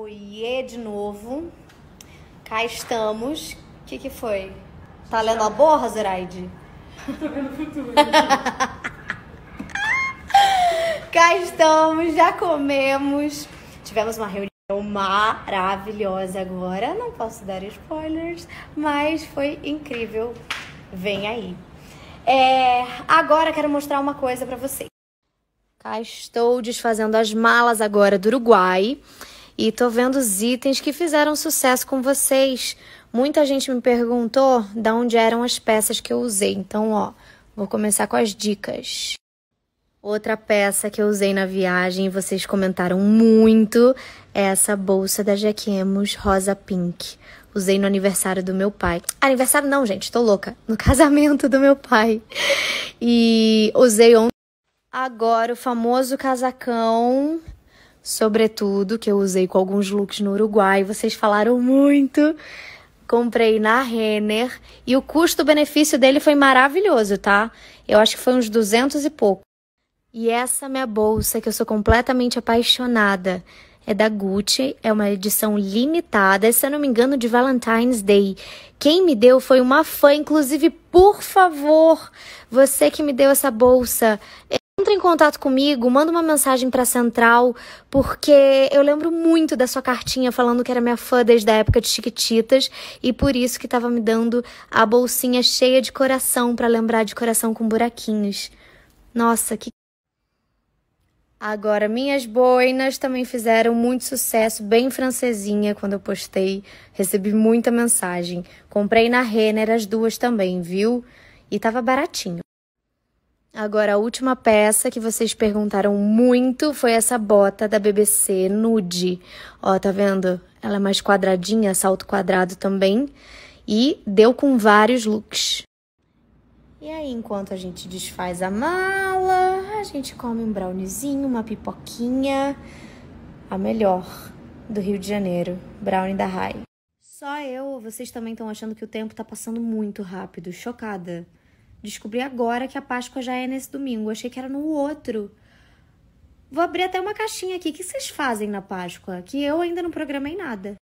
Oiê de novo. Cá estamos. O que, que foi? Tá lendo a borra, Zoraide? Tô vendo o futuro. Cá estamos, já comemos. Tivemos uma reunião maravilhosa agora. Não posso dar spoilers, mas foi incrível. Vem aí. É, agora quero mostrar uma coisa pra vocês. Cá estou desfazendo as malas agora do Uruguai e tô vendo os itens que fizeram sucesso com vocês. Muita gente me perguntou de onde eram as peças que eu usei. Então, ó, vou começar com as dicas. Outra peça que eu usei na viagem e vocês comentaram muito é essa bolsa da Jaquemos rosa pink. Usei no aniversário do meu pai. Aniversário não, gente, tô louca. No casamento do meu pai. E usei ontem. Agora o famoso casacão, sobretudo, que eu usei com alguns looks no Uruguai. Vocês falaram muito. Comprei na Renner e o custo-benefício dele foi maravilhoso, tá? Eu acho que foi uns 200 e pouco. E essa minha bolsa, que eu sou completamente apaixonada, é da Gucci, é uma edição limitada, se eu não me engano, de Valentine's Day. Quem me deu foi uma fã, inclusive, por favor, você que me deu essa bolsa, entre em contato comigo, manda uma mensagem pra Central, porque eu lembro muito da sua cartinha falando que era minha fã desde a época de Chiquititas e por isso que tava me dando a bolsinha cheia de coração para lembrar de coração com buraquinhos. Nossa, que Agora, minhas boinas também fizeram muito sucesso, bem francesinha, quando eu postei. Recebi muita mensagem. Comprei na Renner as duas também, viu? E tava baratinho. Agora, a última peça que vocês perguntaram muito foi essa bota da BBC Nude. Ó, tá vendo? Ela é mais quadradinha, salto quadrado também. E deu com vários looks. E aí, enquanto a gente desfaz a mala, a gente come um browniezinho, uma pipoquinha. A melhor do Rio de Janeiro, brownie da Rai. Só eu vocês também estão achando que o tempo tá passando muito rápido? Chocada. Descobri agora que a Páscoa já é nesse domingo. Achei que era no outro. Vou abrir até uma caixinha aqui. O que vocês fazem na Páscoa? Que eu ainda não programei nada.